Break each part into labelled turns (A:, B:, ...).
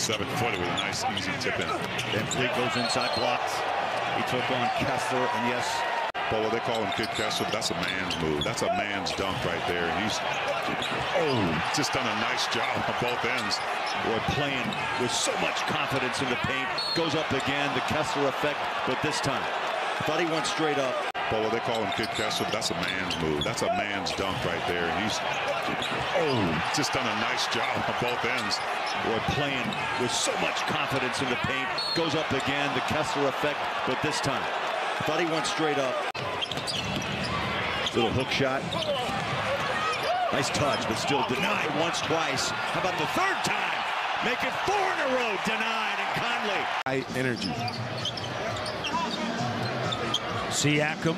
A: seven-footer with a nice, easy tip in.
B: VanVleet goes inside, blocks. He took on Kessler, and yes,
A: But what they call him Kid Kessler, that's a man's move. That's a man's dunk right there. And he's oh, just done a nice job on both ends.
B: boy, playing with so much confidence in the paint. Goes up again, the Kessler effect, but this time, thought he went straight up.
A: But they call him Kid Kessler, that's a man's move. That's a man's dunk right there. And he's oh, just done a nice job on both ends.
B: Boy, playing with so much confidence in the paint. Goes up again, the Kessler effect, but this time, thought he went straight up. Little hook shot. Nice touch, but still denied once, twice. How about the third time? Make it four in a row, denied, and Conley.
C: High energy.
D: Siakam.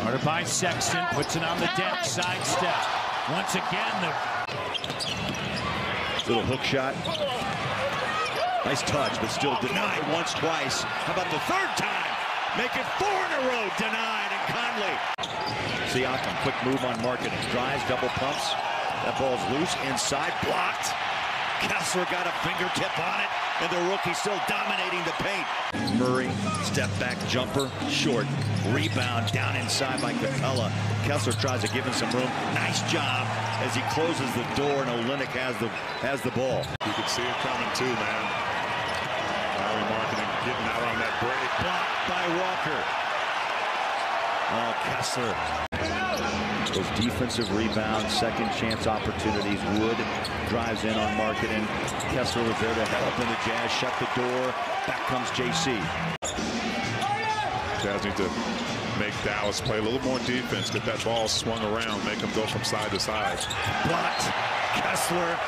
D: Guarded by Sexton. Puts it on the deck. Sidestep. Once again, the
B: Little hook shot. Nice touch, but still denied once, twice. How about the third time? Make it four in a row, denied, and Conley. Siakam, quick move on Markkanen. Drives, double pumps. That ball's loose, inside, blocked. Kessler got a fingertip on it, and the rookie still dominating the paint. Murray, step back jumper, short. Rebound down inside by Capela. Kessler tries to give him some room. Nice job as he closes the door, and Olynyk has the has the ball.
A: You can see it coming too, man. Lauri Markkanen getting out on that break.
B: Blocked by Walker. Oh, Kessler. Those defensive rebounds, second chance opportunities. Wood drives in on Markkanen. Kessler was there to help in the Jazz, shut the door. Back comes JC.
A: Jazz need to make Dallas play a little more defense, get that ball swung around, make them go from side to side.
B: Blocked. Kessler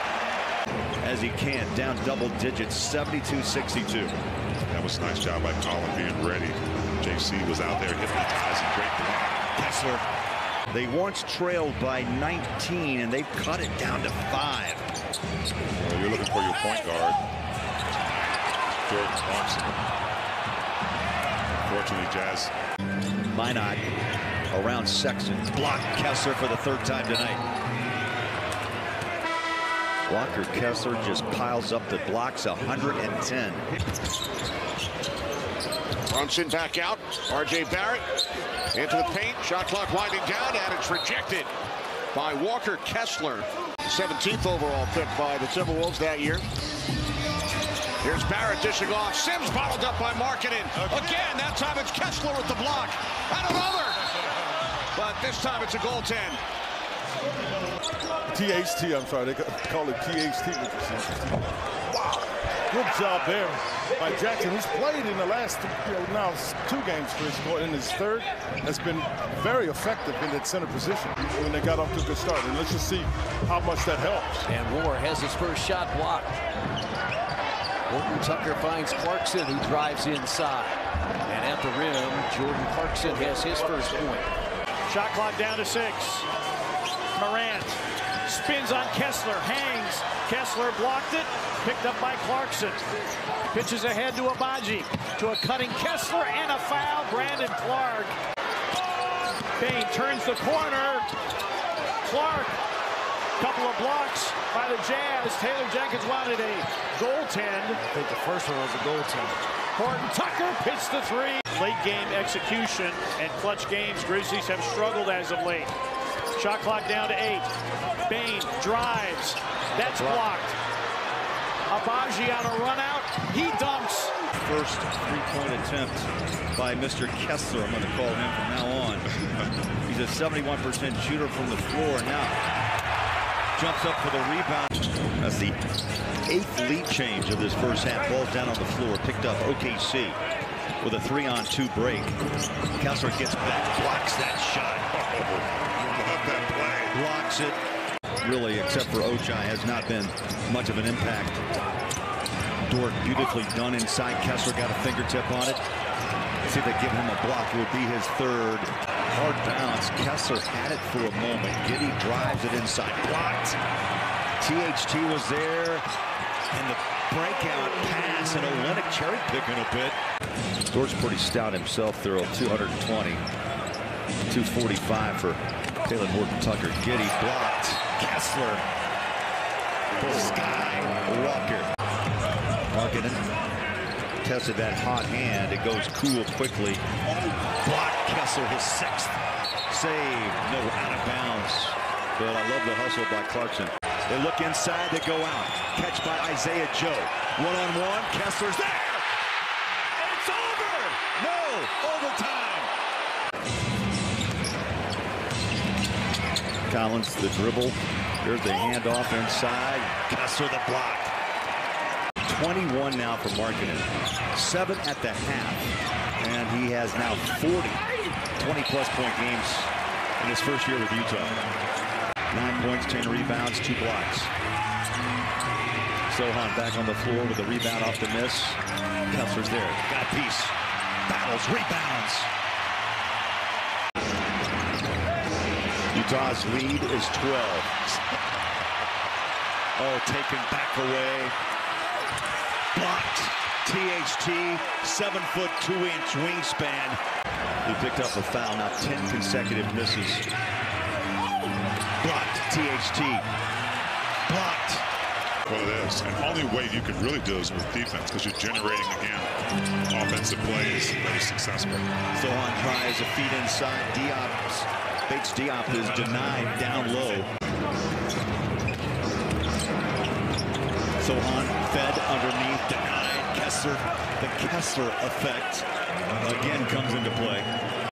B: as he can, down double digits, 72-62.
A: That was a nice job by Collin being ready. JC was out there hypnotizing. Great block.
B: Kessler. They once trailed by 19, and they've cut it down to five.
A: Well, you're looking for your point guard. Jordan Thompson. Unfortunately, Jazz
B: Minot around Sexton. Blocked Kessler for the third time tonight. Walker Kessler just piles up the blocks 110.
E: Brunson back out. R.J. Barrett into the paint. Shot clock winding down, and it's rejected by Walker Kessler. 17th overall pick by the Timberwolves that year. Here's Barrett dishing off. Sims bottled up by Markkanen. Again, that time it's Kessler with the block. And another. But this time it's a goaltend.
C: THT, I'm sorry, they call it THT, Good job there by Jackson, who's played in the last, you know, now two games for his score. In his third, has been very effective in that center position when they got off to a good start. And let's just see how much that helps.
F: And War has his first shot blocked. Horton Tucker finds Clarkson, who drives inside. And at the rim, Jordan Clarkson has his first point.
G: Shot clock down to six. Morant spins on Kessler, hangs. Kessler blocked it, picked up by Clarkson. Pitches ahead to Agbaji, to a cutting Kessler and a foul, Brandon Clarke. Bane turns the corner. Clarke, couple of blocks by the Jazz. Taylor Jenkins wanted a goaltend.
D: I think the first one was a goaltend.
G: Horton Tucker pitched the three. Late game execution and clutch games. Grizzlies have struggled as of late. Shot clock down to eight. Bane drives. That's blocked. Agbaji on a run out. He dumps.
B: First three-point attempt by Mr. Kessler. I'm going to call him from now on. He's a 71% shooter from the floor now. Jumps up for the rebound. That's the eighth lead change of this first half. Ball's down on the floor. Picked up OKC with a three-on-two break. Kessler gets back, blocks that shot.
A: Oh, love that play.
B: Blocks it. Really, except for Ochai, has not been much of an impact. Dort beautifully done inside. Kessler got a fingertip on it. See if they give him a block. It would be his third. Hard bounce. Kessler had it for a moment. Giddey drives it inside. Blocked. THT was there. And the breakout pass. And Olynyk cherry picking a bit. Dort's pretty stout himself, Thurl. 220. 245 for Taylor Horton Tucker. Giddey blocked. Kessler. For Sky Walker. Tested that hot hand. It goes cool quickly. Block Kessler, his sixth save. No out of bounds. But I love the hustle by Clarkson. They look inside, they go out. Catch by Isaiah Joe. One-on-one, Kessler's there. It's over. No, overtime. Collins, the dribble. Here's the handoff inside. Kessler, the block. 21 now for Markkanen. Seven at the half. And he has now 40 20-plus point games in his first year with Utah. Nine points, 10 rebounds, two blocks. Sochan back on the floor with a rebound off the miss. Kessler's there. Got a piece. Battles, rebounds. Utah's lead is 12. Oh, taken back away. Blocked. THT, seven foot, two inch wingspan. He picked up a foul, now 10 consecutive misses. Blocked. THT. Blocked.
A: Well, it is. And only way you can really do is with defense because you're generating, again, offensive plays that are successful.
B: Sochan tries a feed inside. Diop, Bates Diop is denied down low. Sochan fed underneath, denied. Kessler, the Kessler effect again comes into play.